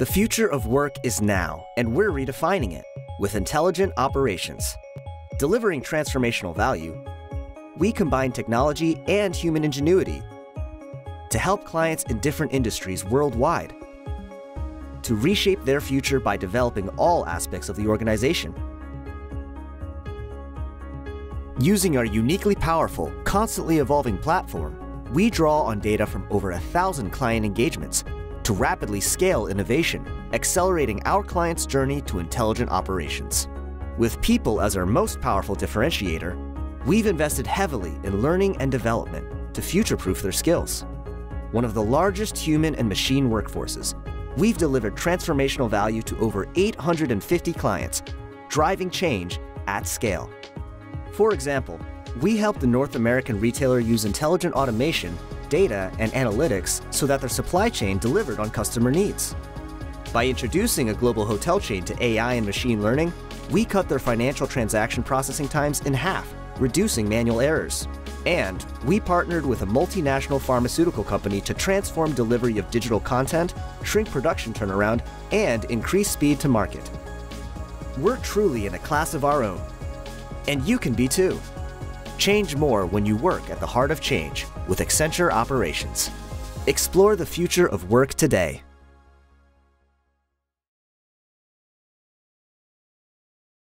The future of work is now, and we're redefining it with intelligent operations. Delivering transformational value, we combine technology and human ingenuity to help clients in different industries worldwide to reshape their future by developing all aspects of the organization. Using our uniquely powerful, constantly evolving platform, we draw on data from over a thousand client engagements to rapidly scale innovation, accelerating our clients' journey to intelligent operations. With people as our most powerful differentiator, we've invested heavily in learning and development to future-proof their skills. One of the largest human and machine workforces, we've delivered transformational value to over 850 clients, driving change at scale. For example, we helped the North American retailer use intelligent automation, data, and analytics so that their supply chain delivered on customer needs. By introducing a global hotel chain to AI and machine learning, we cut their financial transaction processing times in half, reducing manual errors. And we partnered with a multinational pharmaceutical company to transform delivery of digital content, shrink production turnaround, and increase speed to market. We're truly in a class of our own, and you can be too. Change more when you work at the heart of change with Accenture Operations. Explore the future of work today.